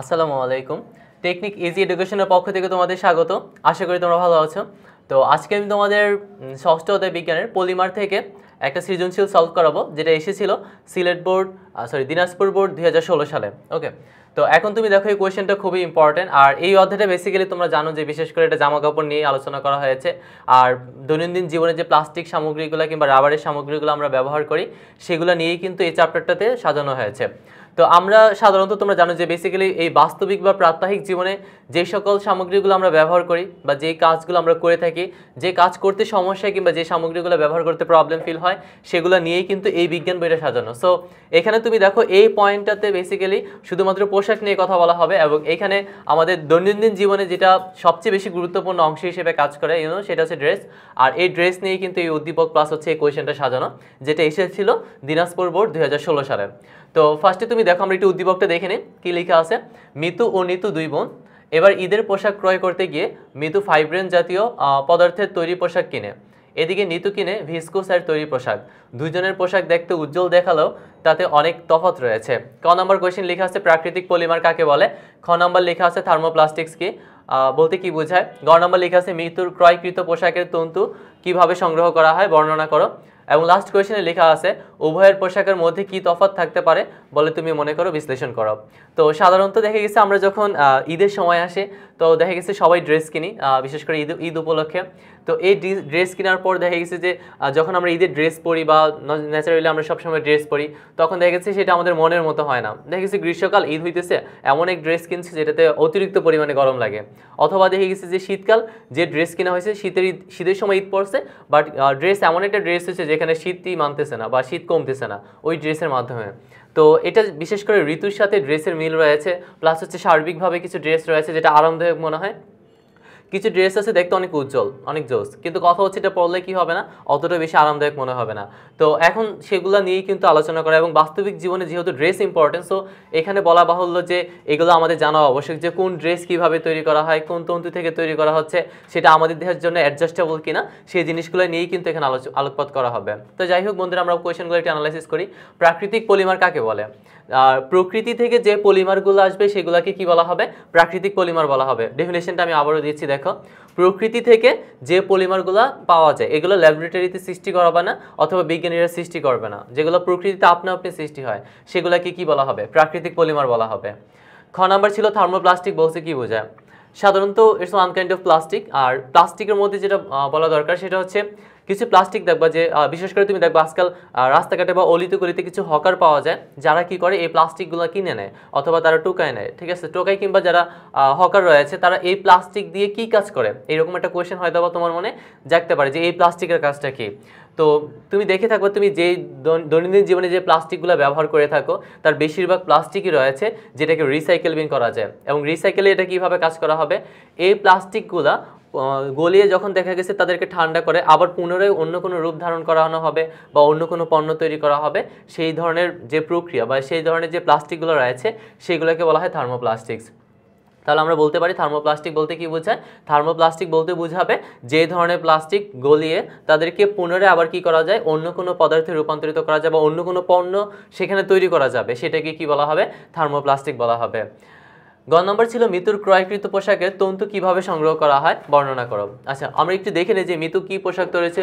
আসসালামু আলাইকুম। Technique easy এডুকেশনের পক্ষ থেকে তোমাদের স্বাগত। আশা করি তোমরা ভালো আছো। তো আজকে আমি তোমাদের ষষ্ঠ অধ্যায় বিজ্ঞানের পলিমার থেকে একটা সৃজনশীল সলভ করাবো, যেটা এসেছিল Sylhet board sorry Dinajpur board দুই হাজার ষোলো সালে ওকে তো এখন তুমি দেখো এই কোয়েশ্চেনটা খুবই ইম্পর্টেন্ট আর এই অধ্যায়টা বেসিক্যালি তোমরা জানো যে বিশেষ করে এটা জামা কাপড় নিয়ে আলোচনা করা হয়েছে, আর দৈনন্দিন জীবনে যে প্লাস্টিক সামগ্রীগুলো কিংবা রাবারের সামগ্রীগুলো আমরা ব্যবহার করি, সেগুলো নিয়েই কিন্তু এই চ্যাপ্টারটাতে সাজানো হয়েছে। তো আমরা সাধারণত তোমরা জানো যে বেসিক্যালি এই বাস্তবিক বা প্রাত্যহিক জীবনে যে সকল সামগ্রীগুলো আমরা ব্যবহার করি বা যেই কাজগুলো আমরা করে থাকি, যে কাজ করতে সমস্যা কিংবা যে সামগ্রীগুলো ব্যবহার করতে প্রবলেম ফিল হয়, সেগুলো নিয়েই কিন্তু এই বিজ্ঞান বইটা সাজানো। সো এখানে তুমি দেখো এই পয়েন্টটাতে বেসিক্যালি শুধুমাত্র পোশাক নিয়ে কথা বলা হবে এবং এখানে আমাদের দৈনন্দিন জীবনে যেটা সবচেয়ে বেশি গুরুত্বপূর্ণ অংশ হিসেবে কাজ করে ইউনো সেটা হচ্ছে ড্রেস আর এই ড্রেস নিয়েই কিন্তু এই উদ্দীপক প্লাস হচ্ছে এই কোয়েশনটা সাজানো, যেটা এসেছিল দিনাজপুর বোর্ড দুই সালে তো ফার্স্টে তুমি দেখো, আমরা একটু উদ্দীপকটা দেখে নিই। কী লেখা আছে? মিতু ও নিতু দুই বোন। এবার ঈদের পোশাক ক্রয় করতে গিয়ে মিতু ফাইব্রেন জাতীয় পদার্থের তৈরি পোশাক কিনে। এদিকে নিতু কিনে ভিসকোসের তৈরি পোশাক। দুজনের পোশাক দেখতে উজ্জ্বল দেখালেও তাতে অনেক তফাৎ রয়েছে। ক নম্বর কোয়েশ্চেন লেখা আছে, প্রাকৃতিক পলিমার কাকে বলে? খ নম্বর লেখা আছে থার্মোপ্লাস্টিক্স কি। বলতে কি বোঝায়? গ নম্বর লেখা আছে, মৃত্যুর ক্রয়কৃত পোশাকের তন্তু কীভাবে সংগ্রহ করা হয়, বর্ণনা করো। এবং লাস্ট কোয়েশনে লেখা আছে, উভয়ের পোশাকের মধ্যে কি তফাৎ থাকতে পারে বলে তুমি মনে করো, বিশ্লেষণ করো। তো সাধারণত দেখা গেছে আমরা যখন ঈদের সময় আসে তো দেখা গেছে সবাই ড্রেস কিনি বিশেষ করে ঈদ ঈদ উপলক্ষে। তো এই ড্রেস কেনার পর দেখা গেছে যে যখন আমরা ঈদের ড্রেস পরি বা ন্যাচারালি আমরা সবসময় ড্রেস পরি, তখন দেখা গেছে সেটা আমাদের মনের মতো হয় না। দেখা গেছে গ্রীষ্মকাল, ঈদ হইতেছে, এমন এক ড্রেস কিনছে যেটাতে অতিরিক্ত পরিমাণে গরম লাগে। অথবা দেখে গেছে যে শীতকাল, যে ড্রেস কেনা হয়েছে, শীতের ঈদ, শীতের সময় ঈদ পড়ছে বাট ড্রেস এমন একটা ড্রেস হচ্ছে যেখানে শীতই মানতেছে না বা শীত কমতেছে না, ওই ড্রেসের মাধ্যমে। তো এটা বিশেষ করে ঋতুর সাথে ড্রেসের মিল রয়েছে প্লাস হচ্ছে সার্বিকভাবে কিছু ড্রেস রয়েছে যেটা আরামদায়ক মনে হয়। কিছু ড্রেস আছে দেখতে অনেক উজ্জ্বল, অনেক জোস। কিন্তু কথা হচ্ছে এটা পরলে কি হবে না? অতটা বেশি আরামদায়ক মনে হবে না। তো এখন সেগুলো নিয়েই কিন্তু আলোচনা করা এবং বাস্তবিক জীবনে যেহেতু ড্রেস ইম্পর্টেন্ট সো এখানে বলা বাহুল্য যে এগুলো আমাদের জানা আবশ্যক যে কোন ড্রেস কীভাবে তৈরি করা হয়, কোন তন্তু থেকে তৈরি করা হচ্ছে, সেটা আমাদের দেহের জন্য অ্যাডজাস্টেবল কিনা, সেই জিনিসগুলো নিয়েই কিন্তু এখানে আলোচ, আলোকপাত করা হবে। তো যাই হোক বন্ধুরা, আমরা কোয়েশনগুলো একটু অ্যানালাইসিস করি। প্রাকৃতিক পলিমার কাকে বলে? আর প্রকৃতি থেকে যে পলিমারগুলো আসবে, সেগুলোকে কি বলা হবে? প্রাকৃতিক পলিমার বলা হবে। ডেফিনেশনটা আমি আবারও দিচ্ছি দেখো, প্রকৃতি থেকে যে পলিমারগুলো পাওয়া যায়, এগুলো ল্যাবরেটরিতে সৃষ্টি করাবে না অথবা বিজ্ঞানীরা সৃষ্টি করবে না। যেগুলো প্রকৃতিতে আপনা আপনি সৃষ্টি হয়, সেগুলোকে কি বলা হবে? প্রাকৃতিক পলিমার বলা হবে। খ নাম্বার ছিল থার্মোপ্লাস্টিক বলছে কি বোঝায়? সাধারণত it's one kind of plastic আর প্লাস্টিকের মধ্যে যেটা বলা দরকার সেটা হচ্ছে কিছু প্লাস্টিক দেখবা যে বিশেষ করে তুমি দেখবা আজকাল রাস্তাঘাটে বা অলিতে গলিতে কিছু হকার পাওয়া যায়, যারা কি করে এই প্লাস্টিকগুলো কিনে নেয় অথবা তারা টোকায় নেয়, ঠিক আছে? টোকাই কিংবা যারা হকার রয়েছে, তারা এই প্লাস্টিক দিয়ে কি কাজ করে? এরকম একটা কোয়েশ্চেন হয়তো বা তোমার মনে জাগতে পারে যে, এই প্লাস্টিকের কাজটা কি? তো তুমি দেখে থাকবে তুমি যে দৈন- দৈনন্দিন জীবনে যে প্লাস্টিকগুলো ব্যবহার করে থাকো, তার বেশিরভাগ প্লাস্টিকই রয়েছে যেটাকে রিসাইকেলিং করা যায়। এবং রিসাইকেলে এটা কীভাবে কাজ করা হবে? এই প্লাস্টিকগুলা গলিয়ে যখন দেখা গেছে তাদেরকে ঠান্ডা করে, আবার পুনরায় অন্য কোনো রূপ ধারণ করানো হবে বা অন্য কোনো পণ্য তৈরি করা হবে, সেই ধরনের যে প্রক্রিয়া বা সেই ধরনের যে প্লাস্টিকগুলো রয়েছে, সেগুলোকে বলা হয় থার্মোপ্লাস্টিক্স। তাহলে আমরা বলতে পারি থার্মোপ্লাস্টিক বলতে কি বোঝায়? থার্মোপ্লাস্টিক বলতে বোঝাবে যে ধরনের প্লাস্টিক গলিয়ে তাদেরকে পুনরায় আবার কি করা যায়? অন্য কোনো পদার্থে রূপান্তরিত করা যায় বা অন্য কোনো পণ্য সেখানে তৈরি করা যাবে, সেটাকে কি বলা হবে? থার্মোপ্লাস্টিক বলা হবে। গ নম্বর ছিল মিতুর ক্রয়কৃত পোশাকের তন্তু কীভাবে সংগ্রহ করা হয়, বর্ণনা করো। আচ্ছা আমরা একটু দেখে নিই যে মিতু কি পোশাক তৈরেছে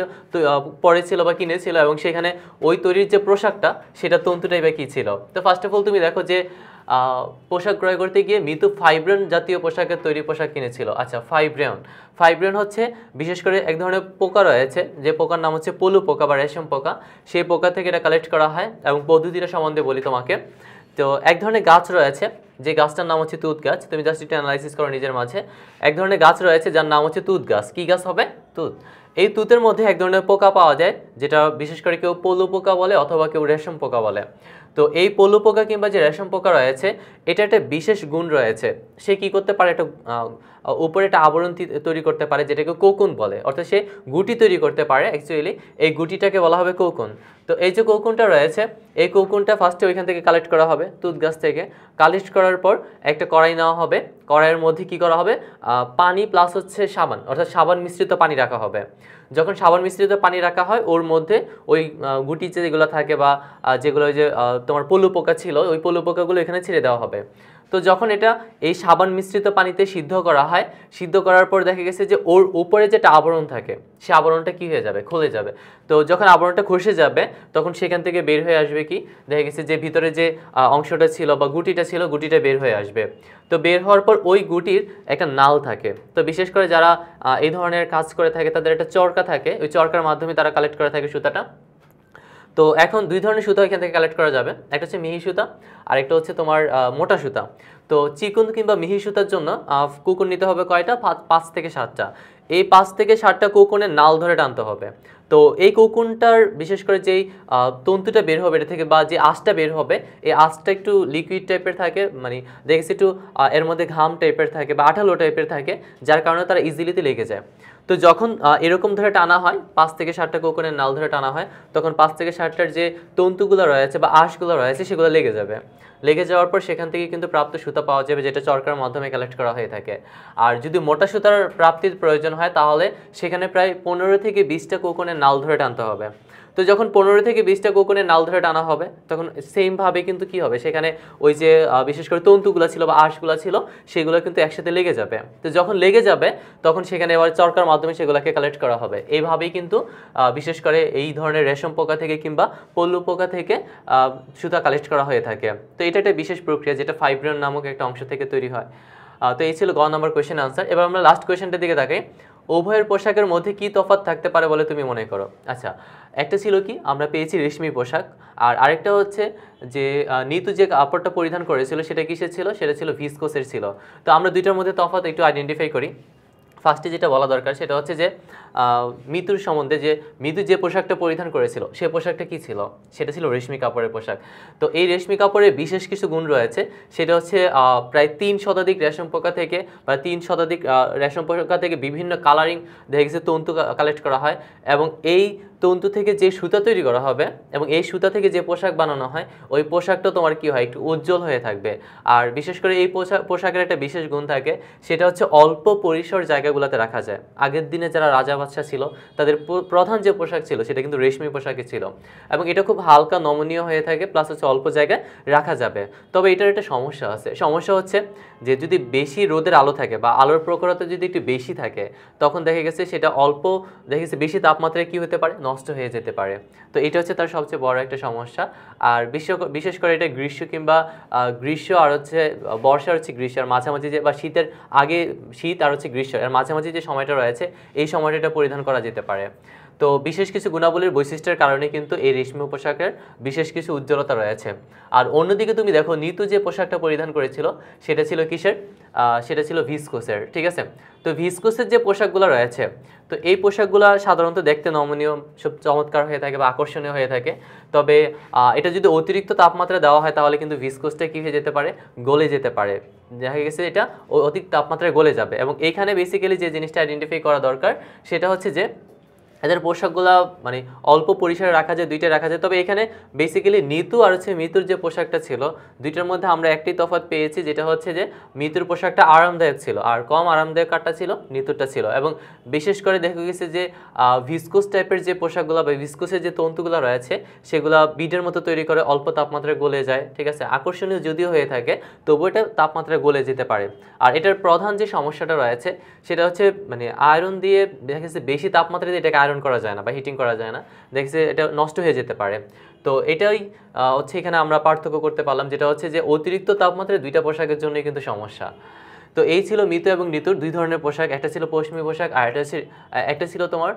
পরেছিল বা কিনেছিল এবং সেখানে ওই তৈরির যে পোশাকটা, সেটা তন্তুটাই বা কী ছিল? তো ফার্স্ট অফ অল তুমি দেখো যে পোশাক ক্রয় করতে গিয়ে মিতু ফাইব্রেন জাতীয় পোশাকের তৈরি পোশাক কিনেছিল। আচ্ছা ফাইব্রেন। ফাইব্রেন হচ্ছে, বিশেষ করে এক ধরনের পোকা রয়েছে, যে পোকার নাম হচ্ছে পলু পোকা বা রেশম পোকা। সেই পোকা থেকে এটা কালেক্ট করা হয় এবং পদ্ধতিটা সম্বন্ধে বলি তোমাকে। তো এক ধরনের গাছ রয়েছে, যে গাছটার নাম হচ্ছে তুত গাছ। তুমি জাস্ট এটা অ্যানালাইসিস করো নিজের মাঝে। এক ধরনের গাছ রয়েছে যার নাম হচ্ছে তুত গাছ। কী গাছ হবে? তুত। এই তুতের মধ্যে এক ধরনের পোকা পাওয়া যায়, যেটা বিশেষ করে কেউ পলু পোকা বলে অথবা কেউ রেশম পোকা বলে। তো এই পলু পোকা কিংবা যে রেশম পোকা রয়েছে, এটা একটা বিশেষ গুণ রয়েছে। সে কি করতে পারে? একটা উপরে একটা আবরণ তৈরি করতে পারে, যেটাকে কোকুন বলে। অর্থাৎ সে গুটি তৈরি করতে পারে অ্যাকচুয়ালি এই গুটিটাকে বলা হবে কোকুন। তো এই যে কোকুনটা রয়েছে, এই কোকুনটা ফার্স্টে ওইখান থেকে কালেক্ট করা হবে, তুত গাছ থেকে। কালেক্ট করার পর একটা কড়াই নেওয়া হবে। কড়াইয়ের মধ্যে কি করা হবে? পানি প্লাস হচ্ছে সাবান, অর্থাৎ সাবান মিশ্রিত পানি রাখা হবে। যখন সাবান মিশ্রিত পানি রাখা হয়, ওর মধ্যে ওই গুটি যেগুলো থাকে বা যেগুলো ওই যে তোমার পলু পোকা ছিল, ওই পলু পোকাগুলো এখানে ছেড়ে দেওয়া হবে। তো যখন এটা এই সাবান মিশ্রিত পানিতে সিদ্ধ করা হয়, সিদ্ধ করার পর দেখা গেছে যে ওর উপরে যেটা আবরণ থাকে, সে আবরণটা কি হয়ে যাবে? খুলে যাবে। তো যখন আবরণটা খসে যাবে, তখন সেখান থেকে বের হয়ে আসবে কি? দেখা গেছে যে ভিতরে যে অংশটা ছিল বা গুটিটা ছিল, গুটিটা বের হয়ে আসবে। তো বের হওয়ার পর ওই গুটির একটা নাল থাকে। তো বিশেষ করে যারা এই ধরনের কাজ করে থাকে, তাদের একটা চরকা থাকে। ওই চরকার মাধ্যমে তারা কালেক্ট করে থাকে সুতাটা। তো এখন দুই ধরনের সুতা এখান থেকে কালেক্ট করা যাবে। একটা হচ্ছে মিহি সুতা আর একটা হচ্ছে তোমার মোটা সুতা। তো চিকুন কিংবা মিহি সুতার জন্য কুকুর নিতে হবে কয়টা? পাঁচ- থেকে সাতটা। এই পাঁচ থেকে সাতটা কুকুনের নাল ধরে টানতে হবে। তো এই কোকুনটার, বিশেষ করে যেই তন্তুটা বের হবে, এটা থেকে বা যে আঁশটা বের হবে, এই আঁশটা একটু লিকুইড টাইপের থাকে মানে দেখেছি একটু এর মধ্যে ঘাম টাইপের থাকে বা আঠালো টাইপের থাকে, যার কারণে তারা ইজিলিতে লেগে যায়। তো যখন এরকম ধরে টানা হয়, পাঁচ থেকে ষাটটা কোকনের নাল ধরে টানা হয়, তখন পাঁচ থেকে ষাটটার যে তন্তুগুলো রয়েছে বা আঁশগুলো রয়েছে, সেগুলো লেগে যাবে। লেগে যাওয়ার পর সেখান থেকে কিন্তু প্রাপ্ত সুতা পাওয়া যাবে, যেটা চরকার মাধ্যমে কালেক্ট করা হয়ে থাকে। আর যদি মোটা সুতার প্রাপ্তির প্রয়োজন হয়, তাহলে সেখানে প্রায় পনেরো থেকে বিশটা কোকনের নাল ধরে টানতে হবে। তো যখন পনেরো থেকে বিশটা কোকনের নাল ধরে টানা হবে, তখন সেমভাবে কিন্তু কি হবে? সেখানে ওই যে বিশেষ করে তন্তুগুলো ছিল বা আঁশগুলো ছিল, সেগুলো কিন্তু একসাথে লেগে যাবে। তো যখন লেগে যাবে, তখন সেখানে এবার চরকার মাধ্যমে সেগুলোকে কালেক্ট করা হবে। এইভাবেই কিন্তু বিশেষ করে এই ধরনের রেশম পোকা থেকে কিংবা পল্লু পোকা থেকে সুতা কালেক্ট করা হয়ে থাকে। তো একটা বিশেষ প্রক্রিয়া যেটা ফাইব্রিয়ন নামক একটা অংশ থেকে তৈরি হয়। তো এই ছিল গ নম্বর কোয়েশ্চেন আনসার এবার আমরা লাস্ট কোয়েশ্চেনটার দিকে তাকাই। উভয়ের পোশাকের মধ্যে কি তফাৎ থাকতে পারে বলে তুমি মনে করো? আচ্ছা একটা ছিল কি, আমরা পেয়েছি রেশমি পোশাক। আর আরেকটা হচ্ছে যে নিতু যে কাপড়টা পরিধান করেছিল, সেটা কিসের ছিল? সেটা ছিল ভিসকোসের ছিল। তো আমরা দুইটার মধ্যে তফাৎ একটু আইডেন্টিফাই করি। ফার্স্টে যেটা বলা দরকার, সেটা হচ্ছে যে মিতুর সম্বন্ধে যে মিতু যে পোশাকটা পরিধান করেছিল, সে পোশাকটা কি ছিল? সেটা ছিল রেশমি কাপড়ের পোশাক। তো এই রেশমি কাপড়ের বিশেষ কিছু গুণ রয়েছে। সেটা হচ্ছে প্রায় তিন শতাধিক রেশম পোকা থেকে বা তিন শতাধিক রেশম পোকা থেকে বিভিন্ন কালারিং দেখা গেছে তন্তু কালেক্ট করা হয় এবং এই তন্তু থেকে যে সুতা তৈরি করা হবে এবং এই সুতা থেকে যে পোশাক বানানো হয়, ওই পোশাকটা তোমার কি হয়? একটু উজ্জ্বল হয়ে থাকবে। আর বিশেষ করে এই পোশাক পোশাকের একটা বিশেষ গুণ থাকে, সেটা হচ্ছে অল্প পরিসর জায়গাগুলোতে রাখা যায়। আগের দিনে যারা রাজা বাদশাহ ছিল, তাদের প্রধান যে পোশাক ছিল সেটা কিন্তু রেশমি পোশাকে ছিল। এবং এটা খুব হালকা নমনীয় হয়ে থাকে প্লাস হচ্ছে অল্প জায়গায় রাখা যাবে। তবে এটার একটা সমস্যা আছে। সমস্যা হচ্ছে যে যদি বেশি রোদের আলো থাকে বা আলোর প্রখরতা যদি একটু বেশি থাকে, তখন দেখা গেছে সেটা অল্প, দেখা গেছে বেশি তাপমাত্রায় কি হতে পারে? নষ্ট হয়ে যেতে পারে। তো এটা হচ্ছে তার সবচেয়ে বড় একটা সমস্যা। আর বিশ্ব বিশেষ করে এটা গ্রীষ্ম কিংবা গ্রীষ্ম আর হচ্ছে, বর্ষা হচ্ছে গ্রীষ্ম, আর মাঝামাঝি যে, বা শীতের আগে শীত আর হচ্ছে গ্রীষ্ম আর মাঝামাঝি যে সময়টা রয়েছে, এই সময়টা পরিধান করা যেতে পারে। তো বিশেষ কিছু গুণাবলীর বৈশিষ্ট্যের কারণে কিন্তু এই রেশমি পোশাকের বিশেষ কিছু উজ্জ্বলতা রয়েছে। আর অন্যদিকে তুমি দেখো, নিতু যে পোশাকটা পরিধান করেছিল, সেটা ছিল কিসের? সেটা ছিল ভিসকোসের, ঠিক আছে? তো ভিসকোসের যে পোশাকগুলো রয়েছে, তো এই পোশাকগুলো সাধারণত দেখতে নমনীয়, সব চমৎকার হয়ে থাকে বা আকর্ষণীয় হয়ে থাকে। তবে এটা যদি অতিরিক্ত তাপমাত্রা দেওয়া হয়, তাহলে কিন্তু ভিসকোসটা কী হয়ে যেতে পারে? গলে যেতে পারে। দেখা গেছে এটা অধিক তাপমাত্রায় গলে যাবে। এবং এইখানে বেসিক্যালি যে জিনিসটা আইডেন্টিফাই করা দরকার, সেটা হচ্ছে যে এদের পোশাকগুলো মানে অল্প পরিসরে রাখা যায় দুইটা রাখা যায়। তবে এখানে বেসিক্যালি নিতু আর হচ্ছে মিতুর যে পোশাকটা ছিল, দুইটার মধ্যে আমরা একটাই তফাৎ পেয়েছি, যেটা হচ্ছে যে মিতুর পোশাকটা আরামদায়ক ছিল আর কম আরামদায়ক কারটা ছিল, নিতুরটা ছিল। এবং বিশেষ করে দেখা গেছে যে ভিসকোস টাইপের যে পোশাকগুলো বা ভিসকোসের যে তন্তুগুলো রয়েছে, সেগুলো বিডের মতো তৈরি করে অল্প তাপমাত্রায় গলে যায়, ঠিক আছে? আকর্ষণীয় যদিও হয়ে থাকে, তবু এটা তাপমাত্রায় গলে যেতে পারে। আর এটার প্রধান যে সমস্যাটা রয়েছে, সেটা হচ্ছে মানে আয়রন দিয়ে দেখা গেছে বেশি তাপমাত্রা দিয়ে এটাকে আয়রন করা যায় না বা হিটিং করা যায় না, দেখছে এটা নষ্ট হয়ে যেতে পারে। তো এটাই হচ্ছে এখানে আমরা পার্থক্য করতে পারলাম, যেটা হচ্ছে যে অতিরিক্ত তাপমাত্রায় দুইটা পোশাকের জন্যই কিন্তু সমস্যা। তো এই ছিল মৃত এবং ঋতুর দুই ধরনের পোশাক, একটা ছিল পশ্চিমী পোশাক আর একটা ছিল একটা ছিল তোমার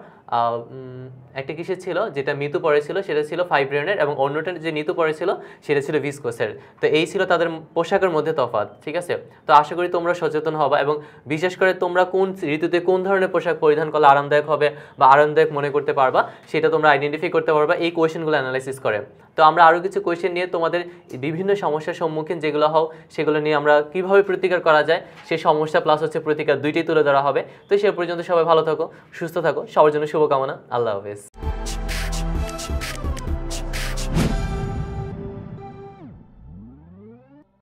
একটা কিসের ছিল? যেটা মিতু পরেছিল সেটা ছিল ফাইভ রেনের এবং অন্যটা যে নিতু পরেছিল সেটা ছিল ভিসকোসের তো এই ছিল তাদের পোশাকের মধ্যে তফাৎ, ঠিক আছে? তো আশা করি তোমরা সচেতন হবা এবং বিশেষ করে তোমরা কোন ঋতুতে কোন ধরনের পোশাক পরিধান করলে আরামদায়ক হবে বা আরামদায়ক মনে করতে পারবা, সেটা তোমরা আইডেন্টিফাই করতে পারবা, এই কোয়েশনগুলো অ্যানালাইসিস করে। তো আমরা আরও কিছু কোয়েশ্চেন নিয়ে তোমাদের বিভিন্ন সমস্যার সম্মুখীন যেগুলো হও, সেগুলো নিয়ে আমরা কীভাবে প্রতিকার করা যায়, সেই সমস্যা প্লাস হচ্ছে প্রতিকার দুইটাই তুলে ধরা হবে। তো সে পর্যন্ত সবাই ভালো থাকো, সুস্থ থাকো, সবার জন্য শুভকামনা আল্লাহ হাফেজ।